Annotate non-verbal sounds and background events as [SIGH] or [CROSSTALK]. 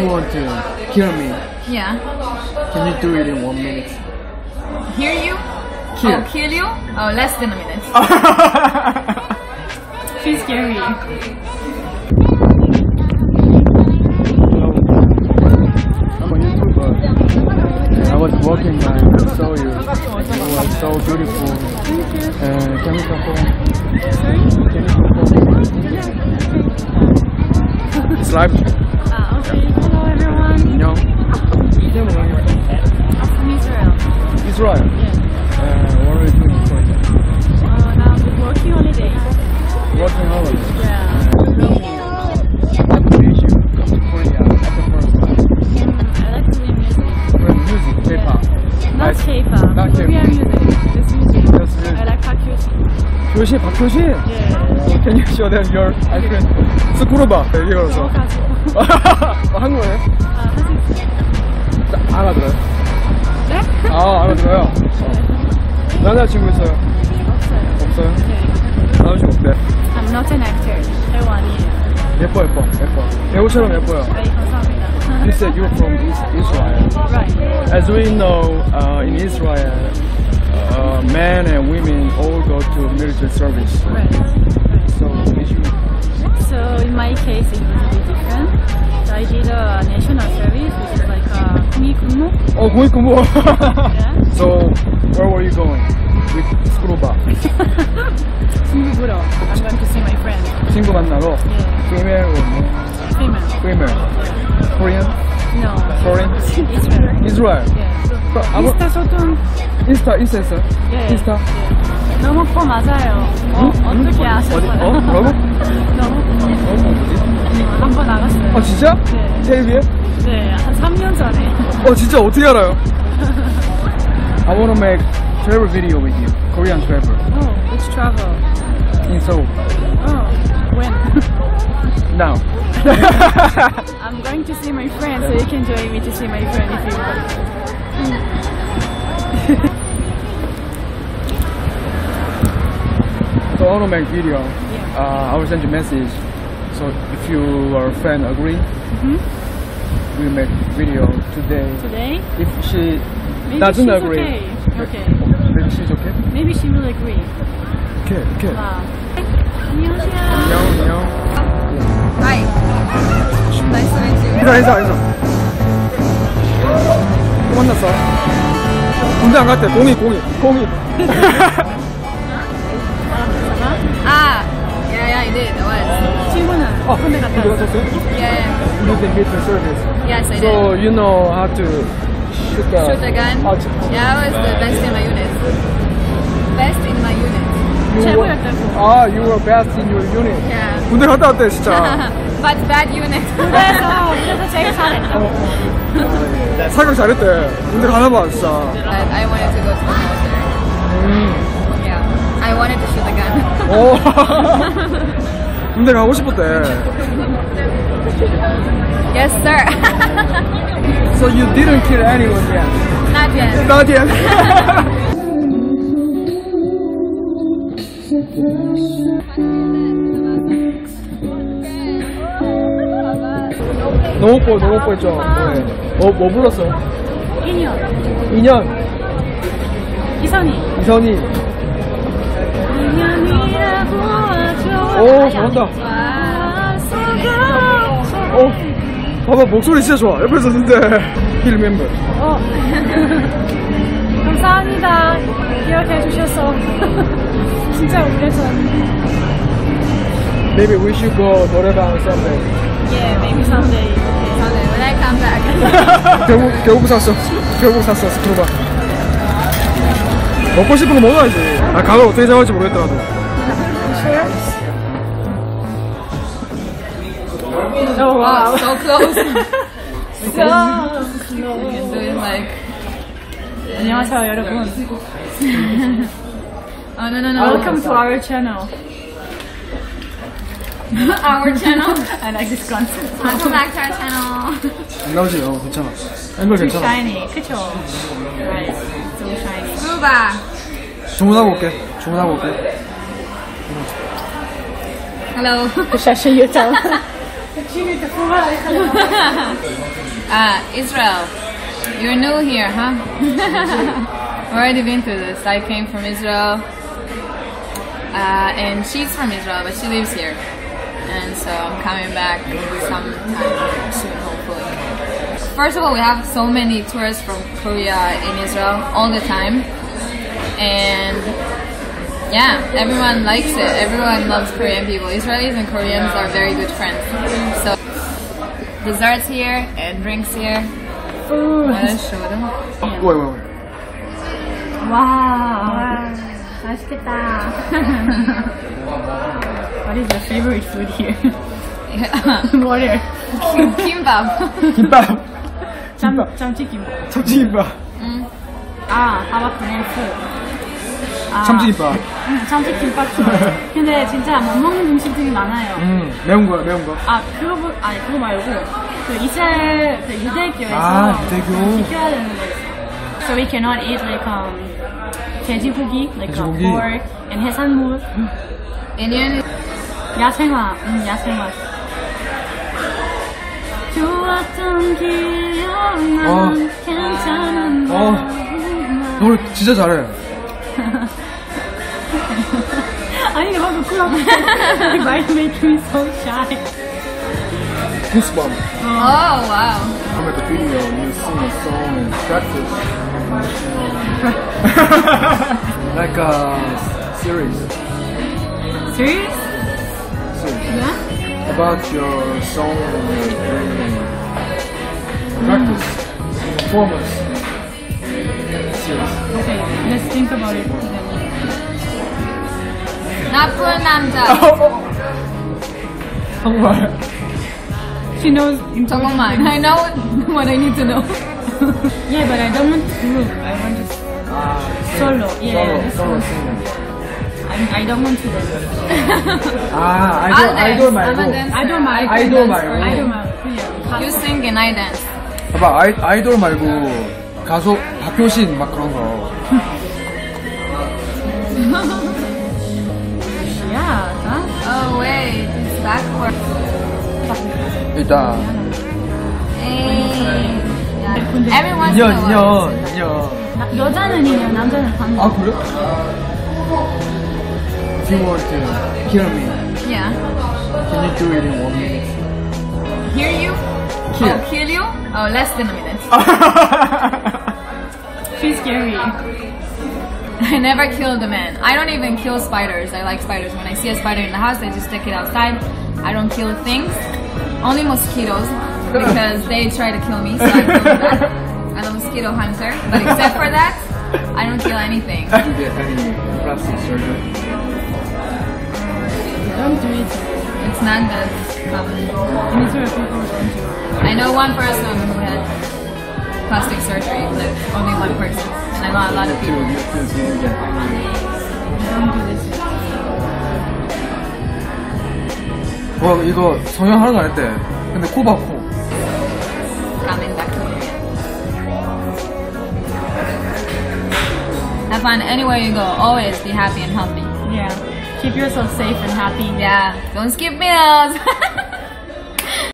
you want to kill me, Yeah. can you do it in one minute? Hear you? Kill. Oh, kill you? Oh, less than a minute. [LAUGHS] She's scary. where you were headed? I'm from Israel. Israel? Yeah. Uh, what are you doing in Croatia? Uh, now I'm working holiday. Working holiday? Yeah. Uh, what made you come to Korea at the first time? I like Korean music. Korean music? K-pop? Yeah. Not K-pop. Not K-pop. Korean music. Just music. Just music. I like Park Hyo-shin. Hyo-shin? Park Hyo-shin? Yeah. Uh, can you show them your, I think, Scuruba. You're also. 한국에? 알아들어요? 네? 아, 알아들어요? 어. 남자친구 있어요? 없어요. 없어요? 네. 남자친구 없대? I'm not an actor. 배우 아니에요. 예뻐, 예뻐, 예뻐. 배우처럼 예뻐요. 네, 감사합니다. You said you're from Is- Israel. Right. As we know, uh, in Israel, uh, men and women all go to military service. Right. right. So, did you So in my case, it was a bit different. So I did a national service, a 공익근무. Oh, 고위근무. Yeah. so, where were you going? With. 친구 보러. I'm going to see my friend. 친구 만나러. Yeah. Female or male? Female. Female. Korean? No. Foreign? Israel. Israel. Yeah. 어, 아무, 인스타 소통. 인스타, 인스타 있어요? 예. 인스타? 예. 너무 뽀 맞아요. 어, 어떻게 아셨어요? 어? 뭐라고? 너무 뽀. 어, 뭐지? 한번 나갔어요. 아, 진짜? 네. 테레비에? 네, 한 3년 전에. 어, 진짜 어떻게 알아요? [LAUGHS] I want to make travel video with you. Korean travel. Oh, which travel? In Seoul. Oh, when? [LAUGHS] Now. [LAUGHS] I'm going to see my friend, so you can join me to see my friend if you want. So I want to make video. Uh, I will send you message. So if your friend agree, We make video today. Today? If she Maybe doesn't she's agree, okay. Okay. maybe she's okay. Maybe she will agree. Okay, okay. 와. 안녕하세요. 안녕, 안녕. To meet you. 인사, 인사, 인사. 또 만났어. 군대 안 갔대. 공이, 공이, 공이. Ah, yeah, yeah, I did. I was. 친구는 어, 군대 갔다 군대 왔어. 갔었어요? Yeah, You did military service. yes, I did. So you know how to shoot the Shoot a gun. 아, 진- Yeah, I was the best in my unit. Best in my unit. you were- 최고였다고. 아, you were best in your unit. Yeah. 군대 갔다 왔대 진짜. But bad unit. 그래서 그래서 제일 잘했다. 사격 잘했대. 군대 가나 봐 진짜. But I wanted to go to the military. 음. I wanted to shoot a gun. 오. 군대 가고 싶었대. yes, sir. So you didn't kill anyone yet. Not yet. Not yet. 너무 뽀, 너무 뽀했죠. 네. 뭐, 뭐 불렀어? 1년. 2년, 이선희. 이선희. 오, 잘한다. 와, 어, 봐봐, 목소리 진짜 좋아. 옆에서 듣는데. He remember. 어. [LAUGHS] 감사합니다. 기억해 주셔서. [LAUGHS] 진짜 오래전. Maybe we should go 노래방 someday. Yeah, maybe someday. Someday when I come back. [LAUGHS] 결국, 결국 샀어. 결국 샀어, 스크루바. 먹고 싶은 거 먹어야지. 아, 각을 어떻게 잡을지 모르겠더라도. Oh wow, so close. [LAUGHS] so close. Doing like. 안녕하세요 여러분. [LAUGHS] oh no no no. Welcome to our channel. [LAUGHS] our channel. I like this concept. Welcome back to our channel. 안 나오지? 어, 괜찮아. 앵글 Too 괜찮아. shiny, 그쵸? Right, so shiny. Scuba. 주문하고 올게. 주문하고 올게. Hello. 그 샤 תקשיבי, תפור עלייך Israel, you're new here, huh? [LAUGHS] Already been through this. I came from Israel, uh, and she's from Israel, but she lives here, and so I'm coming back sometime soon, hopefully. First of all, we have so many tourists from Korea in Israel all the time, and yeah, everyone likes it. Everyone loves Korean people. Israelis and Koreans are very good friends. So desserts here and drinks here. Wanna show them? Wait, wait, wait. 와, 맛있겠다. [LAUGHS] what is your favorite food here? [LAUGHS] what are Kimbap. 김밥. 짬, 김밥. 짬찌김밥. 참치김밥. 아, 하바 그네스. 아, 참치김밥. 응, [LAUGHS] 참치김밥 좋아해. 근데 진짜 못 먹는 음식들이 많아요. 음, 매운 거야, 매운 거. 아, 그거, 보- 아니, 그거 말고, 그 이스라엘 그 유대교에서 아, 유대교. 지켜야 되는 거 있어. So we cannot eat like, um, 돼지고기, like uh, 돼지고기. pork, and 해산물. Indian 야생화, 음, 야생화. 좋았던 기억만 어. 괜찮은 어. 마음만. 노래 진짜 잘해. I need to hug a crop. Why are you making me so shy? Goosebumps. Oh, wow. I'm at the video and you sing a song in practice. [LAUGHS] like a series. Series? Series. Yeah? About your song and practice. Mm. Performance. Think about it. 나쁜 남자. 정말. She knows. 잠깐만. I know what I need to know. Yeah, but I don't want group. I want just 아, solo. Yeah, solo, solo singer. I, I don't want to dance. 아, 아이돌. 아이돌 말고. dancer. I don't mind. 아이돌 말고. I don't mind. 그냥 You sing and I dance. 봐봐, 아이, 아이돌 말고 가수 박효신 막 그런 거. Yeah, huh? Oh wait, it's backward. 일단 Hey. Yeah. Everyone's 인연, 인연, 인연. 나- 여자는 인연, 남자는 반대. 아 그래? If you want to kill me, Yeah. can you do it in one minute? Hear you? Kill. Oh, kill you? Oh, less than a minute. [LAUGHS] She's scary. [LAUGHS] I never killed a man. I don't even kill spiders. I like spiders. When I see a spider in the house, I just take it outside. I don't kill things. Only mosquitoes [LAUGHS] because they try to kill me, so I kill them. [LAUGHS] I'm a mosquito hunter. But except for that, I don't kill anything. You get any plastic surgery? Don't do it. It's not that common. In Israel, people don't do it. I know one person who had plastic surgery, but only one person. And I know a lot of You people. too, you too, so you get any. Don't do this. 와 이거 성형 하는 거 아닐 때. 근데 코 봐, 코. coming back to Korea. Have fun anywhere you go. Always be happy and healthy. Yeah. Keep yourself safe and happy. Yeah, don't skip meals. [LAUGHS]